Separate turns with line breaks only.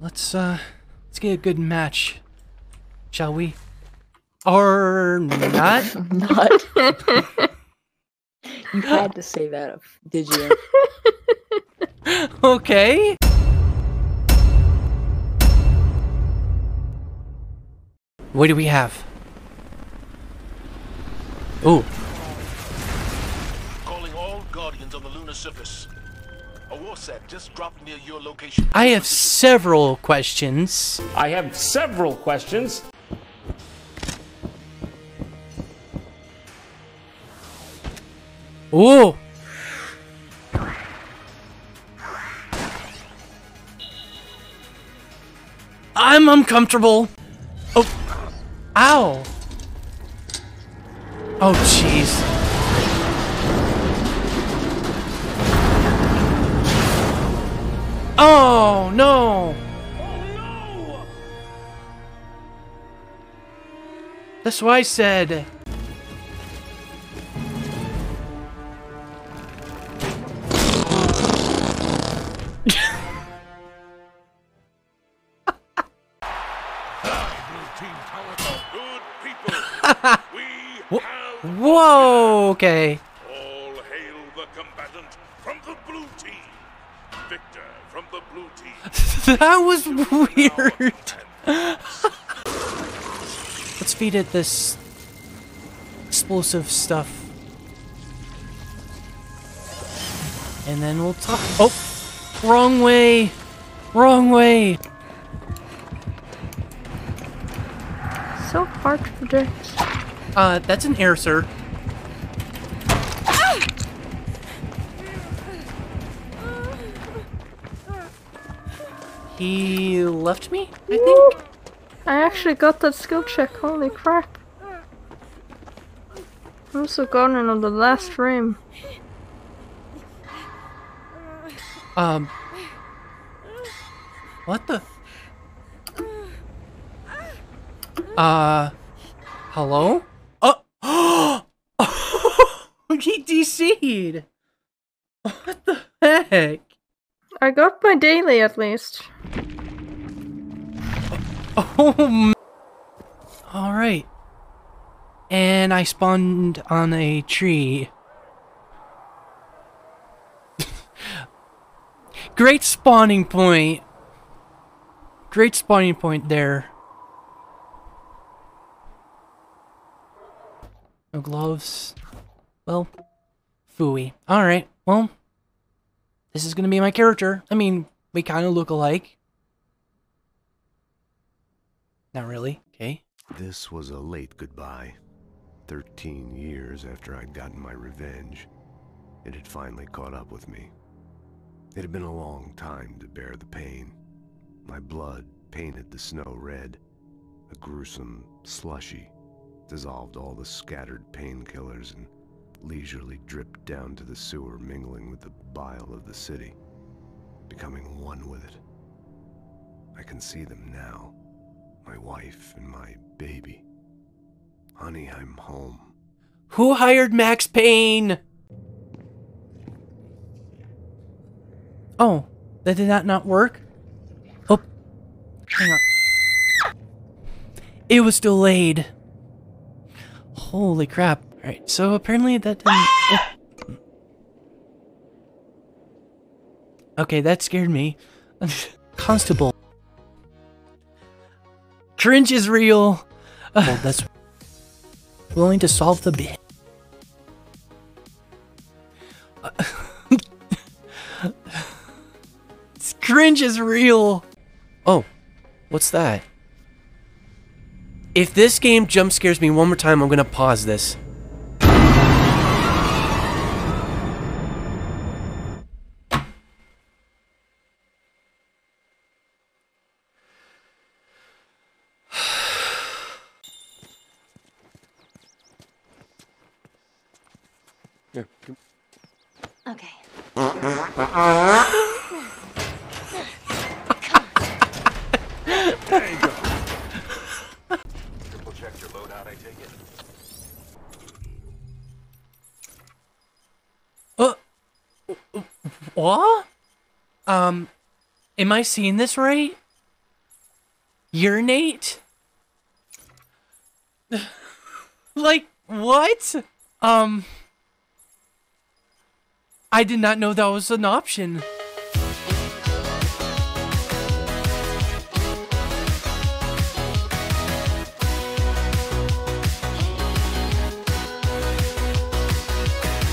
let's uh, let's get a good match, shall we? Or not?
Not. you had to say that, did you?
okay. What do we have? Oh,
Calling all Guardians on the lunar surface. A just dropped near your location.
I have several questions.
I have several questions.
Oh. I'm uncomfortable. Oh. Ow. Oh, jeez. Oh, no. That's why I said.
Good people. we have
Whoa, okay. that was weird. Let's feed it this explosive stuff. And then we'll talk. Oh, wrong way. Wrong way.
So hard to predict.
Uh, that's an air, sir. He left me, I think.
I actually got that skill check, holy crap. I'm also Guardian of the last frame.
Um. What the? Uh. Hello? Oh! he DC'd! What the heck?
I got my daily at least.
Oh, Alright. And I spawned on a tree. Great spawning point. Great spawning point there. No gloves. Well, fooey. Alright, well. This is gonna be my character. I mean, we kind of look alike. Not really. Okay.
This was a late goodbye. Thirteen years after I'd gotten my revenge, it had finally caught up with me. It had been a long time to bear the pain. My blood painted the snow red. A gruesome slushy dissolved all the scattered painkillers and leisurely dripped down to the sewer, mingling with the bile of the city, becoming one with it. I can see them now my wife and my baby. Honey, I'm home.
Who hired Max Payne? Oh, that did that not work? Oh, hang on. It was delayed. Holy crap. Alright, so apparently that didn't... oh. Okay, that scared me. Constable. Cringe is real. Oh, that's willing to solve the bit. Cringe is real. Oh, what's that? If this game jump scares me one more time, I'm gonna pause this.
Okay. there you go.
Triple checked your loadout, I take it.
Uh, what? Um, am I seeing this right? Urinate? like, what? Um... I did not know that was an option.